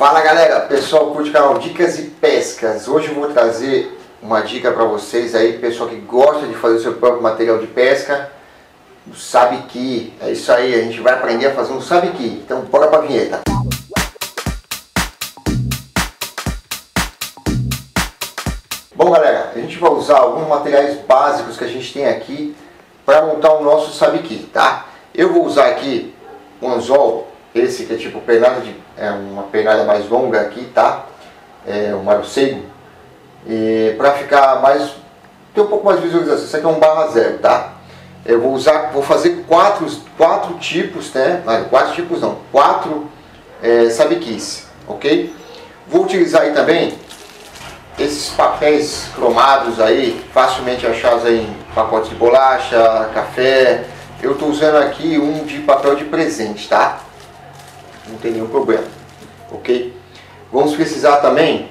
Fala galera, pessoal curte o canal Dicas e Pescas. Hoje eu vou trazer uma dica para vocês aí, pessoal que gosta de fazer seu próprio material de pesca, o sabiqui. É isso aí, a gente vai aprender a fazer um sabiqui. Então bora pra vinheta. Bom galera, a gente vai usar alguns materiais básicos que a gente tem aqui para montar o nosso sabiqui, tá? Eu vou usar aqui um anzol, esse que é tipo pernada de, é uma pernada mais longa aqui, tá? É um marocego. E para ficar mais, ter um pouco mais de visualização, isso aqui é um barra zero, tá? Eu vou usar, vou fazer quatro, quatro tipos, né? Não, quatro tipos não, quatro é, sabiquis, ok? Vou utilizar aí também esses papéis cromados aí, facilmente achados aí em pacotes de bolacha, café. Eu estou usando aqui um de papel de presente, tá? Não tem nenhum problema, ok? Vamos precisar também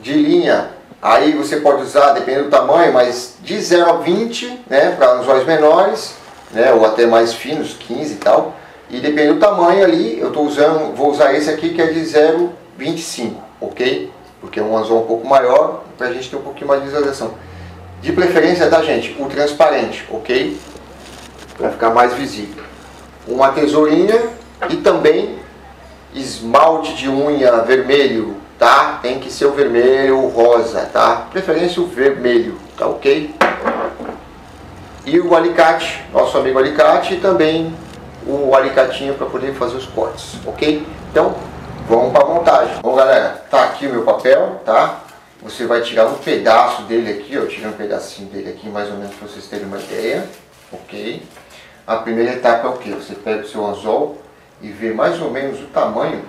de linha Aí você pode usar, dependendo do tamanho, mas de 0 a 20, né, para anzóis menores, né, ou até mais finos, 15 e tal. E dependendo do tamanho ali, eu estou usando, vou usar esse aqui que é de 0,25, ok? Porque é um anzol um pouco maior, para a gente ter um pouquinho mais de visualização. De preferência, tá gente, o transparente, ok? Para ficar mais visível. Uma tesourinha e também esmalte de unha vermelho, tá? Tem que ser o vermelho ou rosa, tá? Preferência o vermelho, tá ok? E o alicate, nosso amigo alicate e também o alicatinho para poder fazer os cortes, ok? Então, vamos para a montagem. Bom, galera, tá aqui o meu papel, tá? Você vai tirar um pedaço dele aqui, ó, tirei um pedacinho dele aqui, mais ou menos para vocês terem uma ideia, ok? A primeira etapa é o que? Você pega o seu anzol e vê mais ou menos o tamanho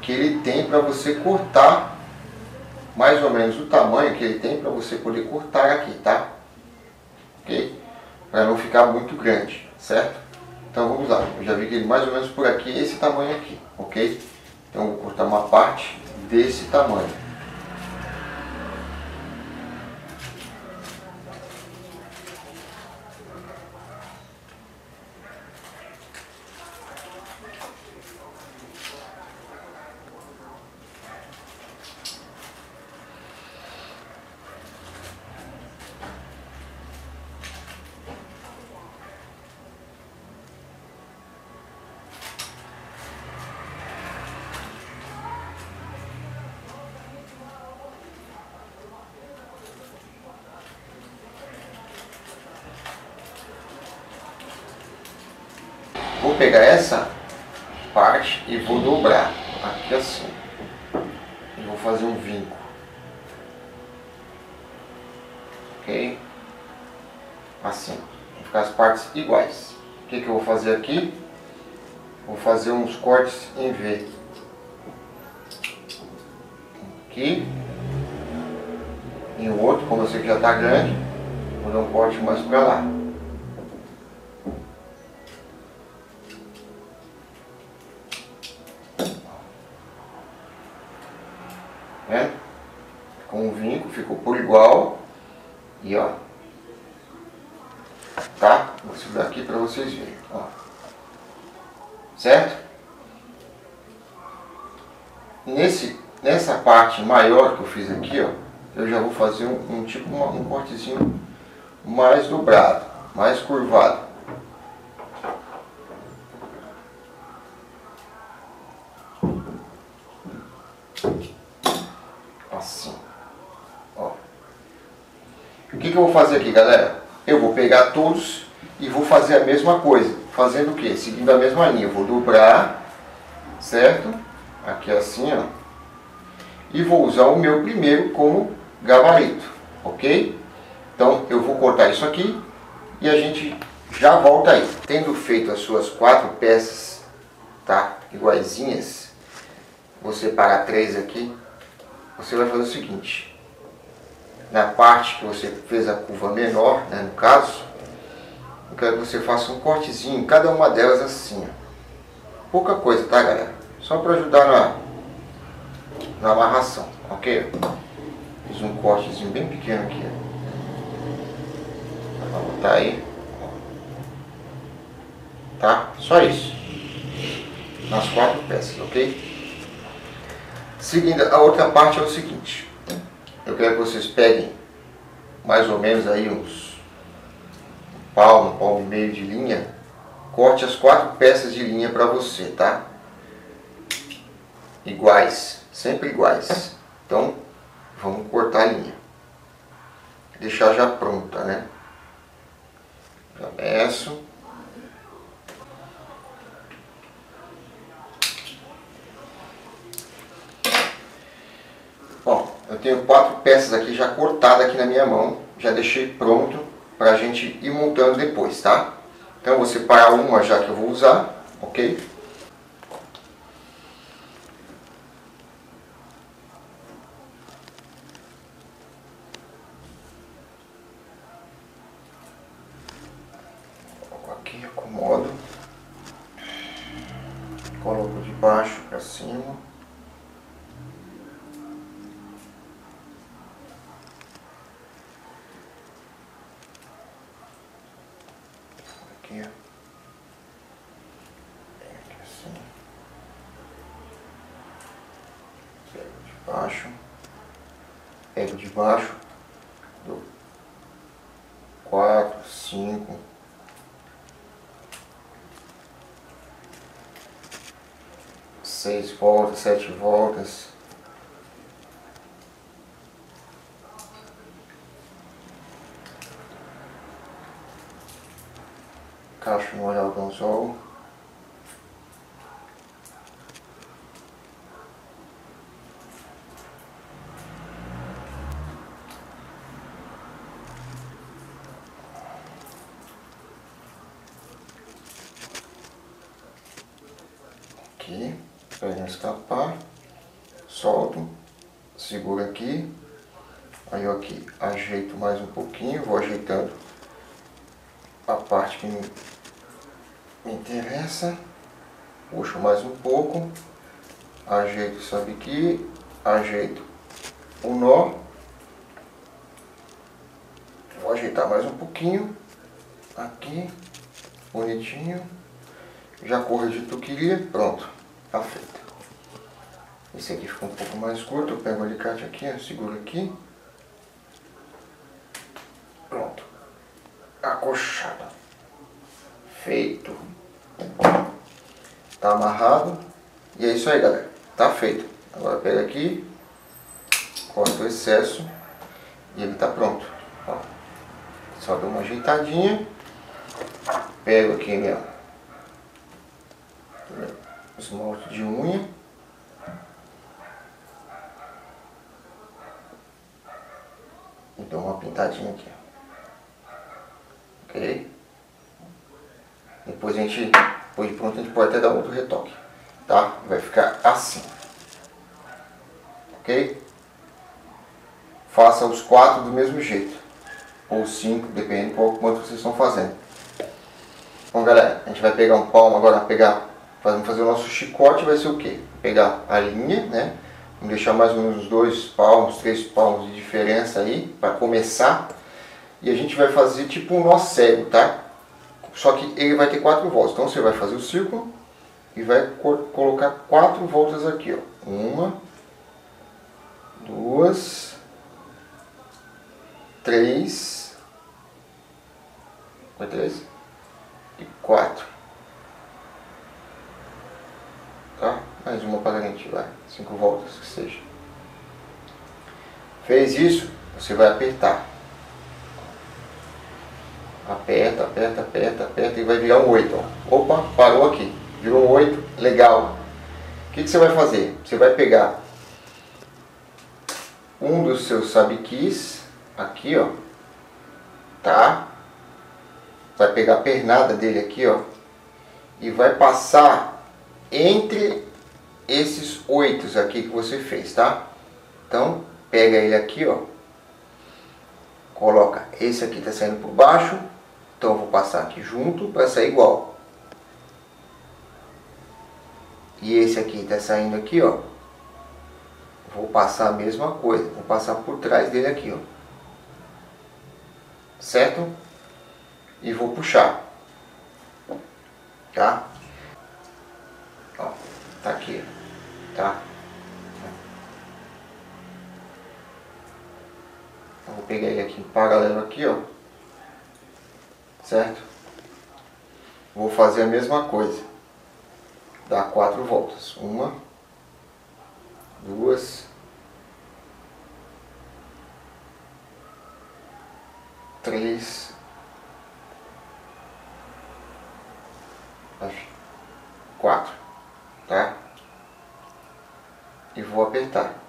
que ele tem para você cortar, mais ou menos o tamanho que ele tem para você poder cortar aqui, tá? Ok? Para não ficar muito grande, certo? Então vamos lá, eu já vi que ele mais ou menos por aqui, esse tamanho aqui, ok? Então vou cortar uma parte desse tamanho. Pegar essa parte e vou dobrar aqui assim. E vou fazer um vinco. Ok? Assim. Vão ficar as partes iguais. O que, que eu vou fazer aqui? Vou fazer uns cortes em V. Aqui. E o outro, como eu sei que já está grande, vou dar um corte mais para lá. Certo? Nesse, nessa parte maior que eu fiz aqui, ó, eu já vou fazer um, um tipo uma, um cortezinho mais dobrado, mais curvado. Assim. Ó. O que, que eu vou fazer aqui, galera? Eu vou pegar todos e vou fazer a mesma coisa. Fazendo o que? Seguindo a mesma linha. Eu vou dobrar, certo? Aqui assim, ó. E vou usar o meu primeiro como gabarito, ok? Então eu vou cortar isso aqui e a gente já volta aí. Tendo feito as suas quatro peças, tá? Iguaizinhas, vou separar três aqui você vai fazer o seguinte, na parte que você fez a curva menor, né, no caso, eu quero que você faça um cortezinho em cada uma delas assim, ó. pouca coisa, tá galera? Só para ajudar na, na amarração, ok? Fiz um cortezinho bem pequeno aqui, ó. Vou botar aí, tá? Só isso, nas quatro peças, ok? Seguindo, a outra parte é o seguinte. Eu quero que vocês peguem mais ou menos aí uns palmo, palmo e meio de linha. Corte as quatro peças de linha para você, tá? Iguais, sempre iguais. Então, vamos cortar a linha. Deixar já pronta, né? Já meço. Eu tenho quatro peças aqui já cortadas aqui na minha mão. Já deixei pronto para a gente ir montando depois, tá? Então eu vou separar uma já que eu vou usar, ok? Aqui, acomodo. Coloco de baixo para cima. aqui, ó. aqui assim. Pego de baixo. Pego de baixo. Do quatro, cinco. Seis voltas, sete voltas. encaixo no olhar do anzol. Aqui, para não escapar, solto, seguro aqui, aí eu aqui ajeito mais um pouquinho, vou ajeitando a parte que me interessa. Puxo mais um pouco. Ajeito isso aqui. Ajeito o nó. Vou ajeitar mais um pouquinho. Aqui. Bonitinho. Já corrigi o que queria. Pronto. Tá feito. Esse aqui ficou um pouco mais curto. Eu pego o alicate aqui, seguro aqui. Pronto. Acochada. Feito. Tá amarrado. E é isso aí, galera. Tá feito. Agora pega aqui, corta o excesso e ele tá pronto. Ó. Só dou uma ajeitadinha. Pego aqui minha esmalte de unha. E dou uma pintadinha aqui. Ok? Depois a gente, depois de pronto, a gente pode até dar outro retoque, tá? Vai ficar assim. Ok? Faça os quatro do mesmo jeito. Ou cinco, depende de quanto vocês estão fazendo. Bom, galera, a gente vai pegar um palmo agora, pegar, vamos fazer o nosso chicote, vai ser o quê? Pegar a linha, né? Vamos deixar mais ou menos dois palmos, três palmos de diferença aí, para começar. E a gente vai fazer tipo um nó cego, tá? Só que ele vai ter quatro voltas. Então você vai fazer o círculo e vai colocar quatro voltas aqui. Ó. Uma, duas, três, foi três e quatro. Tá? Mais uma para garantir, vai. Cinco voltas que seja. Fez isso, você vai apertar. Aperta, aperta, aperta, aperta e vai virar um 8. Ó. Opa, parou aqui. Virou um 8, legal. O que, que você vai fazer? Você vai pegar um dos seus sabiquis, aqui ó, tá? Vai pegar a pernada dele aqui ó, e vai passar entre esses oitos aqui que você fez, tá? Então, pega ele aqui ó, coloca esse aqui tá saindo por baixo, então eu vou passar aqui junto para sair igual. E esse aqui está saindo aqui, ó. Vou passar a mesma coisa. Vou passar por trás dele aqui, ó. Certo? E vou puxar. Tá? Ó, tá aqui, tá? Então, vou pegar ele aqui em paralelo aqui, ó. Certo? Vou fazer a mesma coisa. Dá quatro voltas. Uma, duas, três, quatro, tá? E vou apertar.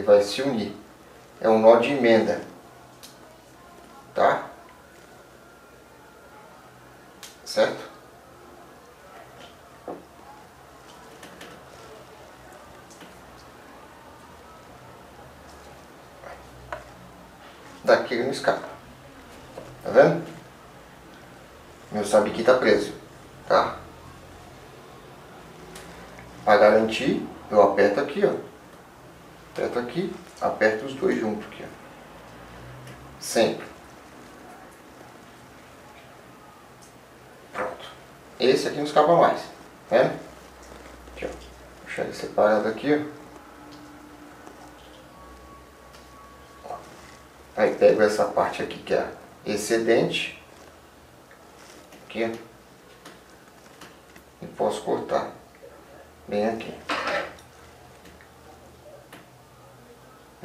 Ele vai se unir. É um nó de emenda, tá? Certo? daqui ele não escapa. Tá vendo? Meu sabiqui tá preso, tá? Para garantir, eu aperto aqui, ó. Aperto aqui, aperto os dois juntos aqui, ó. Sempre. Pronto. Esse aqui não escapa mais, tá? Aqui, ó. Deixar ele separado aqui, ó. Aí pego essa parte aqui que é excedente. Aqui. E posso cortar bem aqui.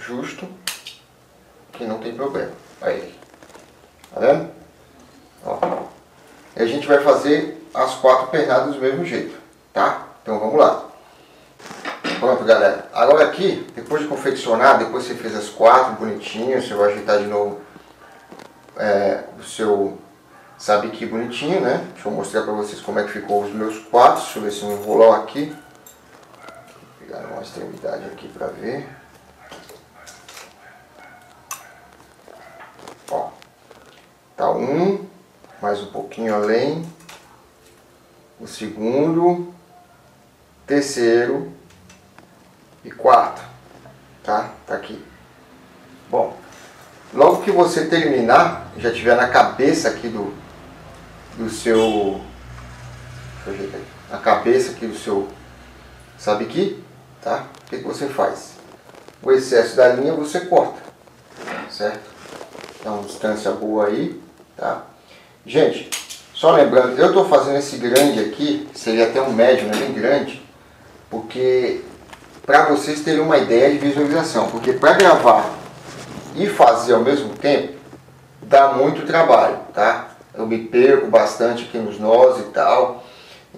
Justo. Que não tem problema. Aí. Tá vendo? Ó. E a gente vai fazer as quatro pernadas do mesmo jeito. Tá? Então vamos lá. Pronto, galera. Agora aqui, depois de confeccionar, depois você fez as quatro bonitinho, você vai ajeitar de novo é, o seu sabe que bonitinho, né? Deixa eu mostrar pra vocês como é que ficou os meus quatro. Deixa eu ver se eu enrolar aqui. Vou pegar uma extremidade aqui pra ver. Tá um, mais um pouquinho além. O segundo, terceiro, e 4, tá? Tá aqui. Bom, logo que você terminar, já tiver na cabeça aqui do, do seu, na cabeça aqui do seu sabe que, tá? O que, que você faz? O excesso da linha você corta, certo? Dá uma distância boa aí, tá? Gente, só lembrando, eu estou fazendo esse grande aqui, seria até um médio, não é bem grande, porque para vocês terem uma ideia de visualização, porque para gravar e fazer ao mesmo tempo dá muito trabalho, tá? Eu me perco bastante aqui nos nós e tal.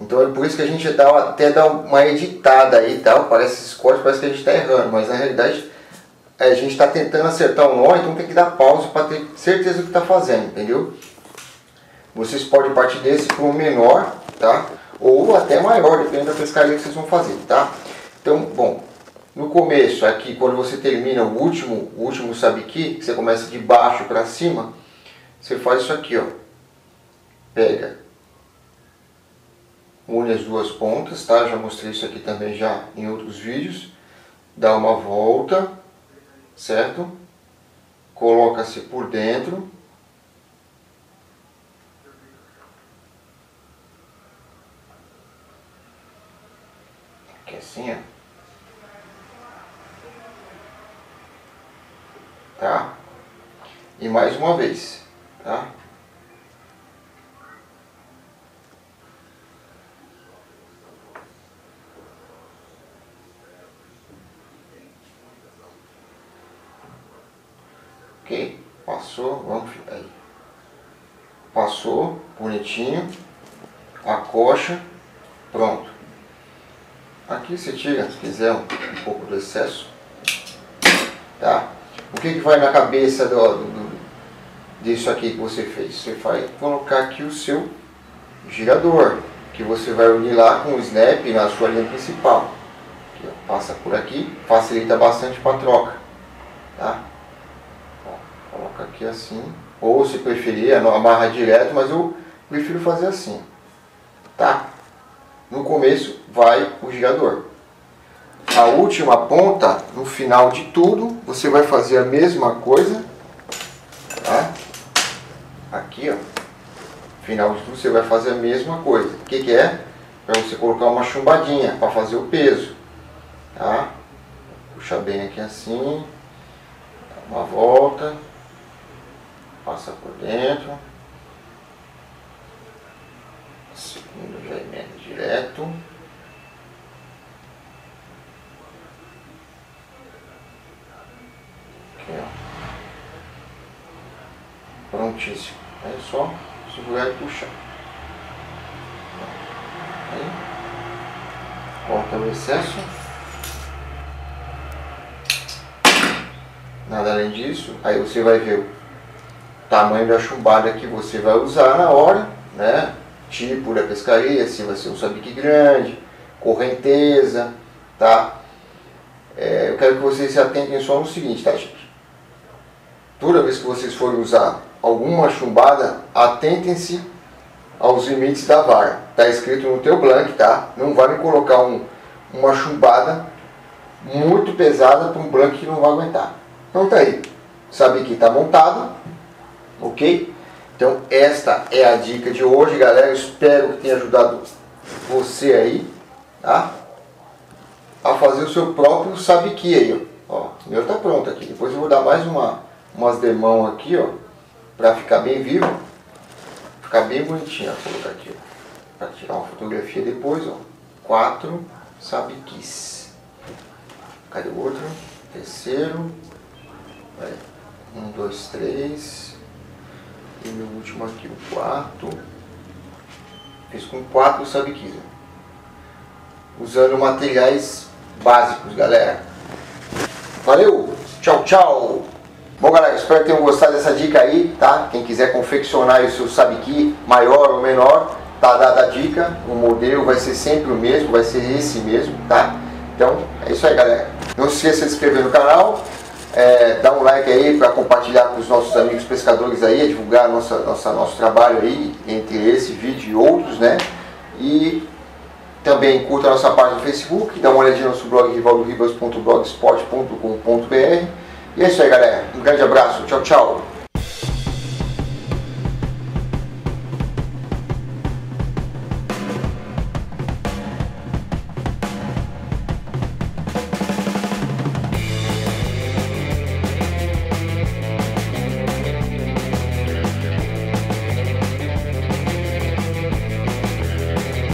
Então é por isso que a gente dá, até dá uma editada aí e tal. Parece esses cortes, parece que a gente está errando, mas na realidade a gente está tentando acertar o nó, então tem que dar pausa para ter certeza do que está fazendo, entendeu? Vocês podem partir desse para um menor, tá? Ou até maior, depende da pescaria que vocês vão fazer, tá? Então, bom, no começo aqui, quando você termina o último, o último sabiqui, que você começa de baixo para cima, você faz isso aqui, ó. Pega, une as duas pontas, tá? Já mostrei isso aqui também já em outros vídeos. Dá uma volta, certo? Coloca-se por dentro. Aqui assim, ó. tá? E mais uma vez, tá? Ok? Passou, vamos aí. Passou, bonitinho. A coxa, pronto. Aqui você tira, se quiser, um, um pouco do excesso, tá? O que, que vai na cabeça do, do, disso aqui que você fez? Você vai colocar aqui o seu girador, que você vai unir lá com o snap na sua linha principal. Aqui, ó, passa por aqui, facilita bastante para troca. Tá? Aqui assim, ou se preferir, amarra direto, mas eu prefiro fazer assim. Tá? No começo vai o girador a última ponta, no final de tudo, você vai fazer a mesma coisa, tá? Aqui, ó, final de tudo você vai fazer a mesma coisa. O que, que é? para você colocar uma chumbadinha para fazer o peso, tá? Puxa bem aqui assim, dá uma volta, passa por dentro, segundo já emenda direto. Aqui, ó. Prontíssimo. É só segurar e puxar. Aí. Corta o excesso. Nada além disso. Aí você vai ver tamanho da chumbada que você vai usar na hora, né? Tipo da pescaria, se vai ser um sabique grande, correnteza, tá? É, eu quero que vocês se atentem só no seguinte, tá gente? Toda vez que vocês forem usar alguma chumbada, atentem-se aos limites da vara. Está escrito no teu blank, tá? Não vai me colocar um, uma chumbada muito pesada para um blank que não vai aguentar. Então tá aí. Sabe que está montado, ok? Então esta é a dica de hoje, galera. Eu espero que tenha ajudado você aí, tá? A fazer o seu próprio sabiqui aí, ó. ó o meu tá pronto aqui. Depois eu vou dar mais uma, umas demão aqui, ó para ficar bem vivo, ficar bem bonitinho. Vou colocar aqui, para tirar uma fotografia depois, ó. Quatro sabiquis. Cadê o outro? Terceiro. Um, dois, três. E meu último aqui, o quarto. Fiz com quatro sabiquis. Usando materiais básicos, galera. Valeu! Tchau, tchau! Bom galera, espero que tenham gostado dessa dica aí, tá? Quem quiser confeccionar o seu sabiqui maior ou menor, tá dada a dica, o modelo vai ser sempre o mesmo, vai ser esse mesmo, tá? Então é isso aí galera. Não se esqueça de se inscrever no canal, é, dá um like aí para compartilhar com os nossos amigos pescadores aí, divulgar nossa, nossa, nosso trabalho aí, entre esse vídeo e outros, né? E também curta a nossa página no Facebook, dá uma olhadinha no nosso blog rivaldoribas.blogspot.com.br e é isso aí, galera. Um grande abraço. Tchau, tchau.